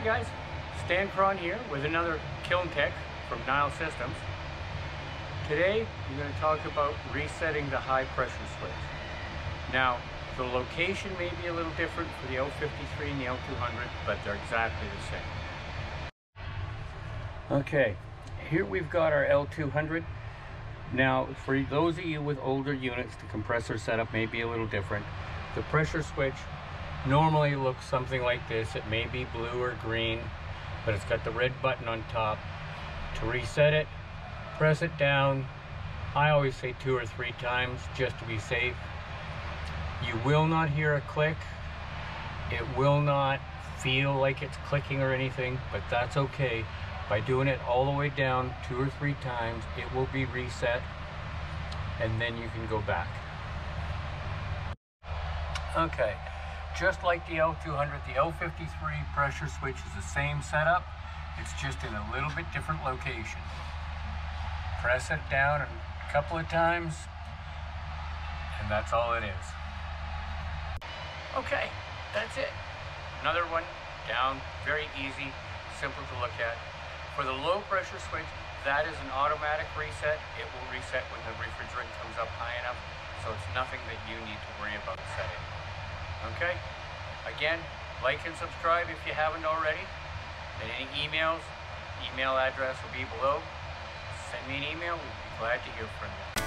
guys, Stan Cron here with another Kiln Tech from Nyle Systems. Today we're going to talk about resetting the high pressure switch. Now the location may be a little different for the L53 and the L200 but they're exactly the same. Okay, here we've got our L200. Now for those of you with older units the compressor setup may be a little different. The pressure switch normally looks something like this. It may be blue or green, but it's got the red button on top. To reset it, press it down. I always say two or three times just to be safe. You will not hear a click. It will not feel like it's clicking or anything, but that's okay. By doing it all the way down two or three times, it will be reset and then you can go back. Okay, just like the L200, the L53 pressure switch is the same setup. It's just in a little bit different location. Press it down a couple of times, and that's all it is. Okay, that's it. Another one down, very easy, simple to look at. For the low pressure switch, that is an automatic reset. It will reset when the refrigerant comes up high enough, so it's nothing that you need to worry about setting. Okay? Again, like and subscribe if you haven't already. And any emails, email address will be below. Send me an email. We'd be glad to hear from you.